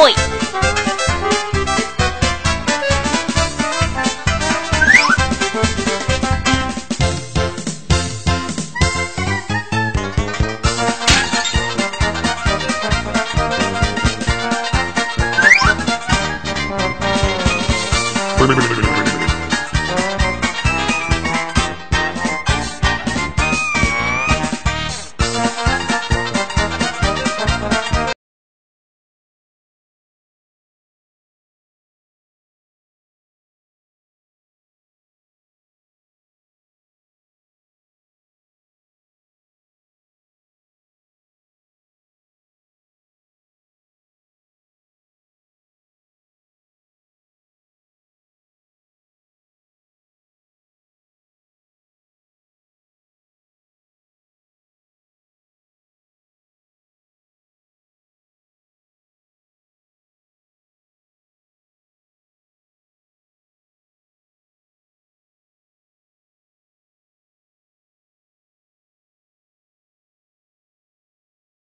ぽい。Blah, blah, blah, blah, blah.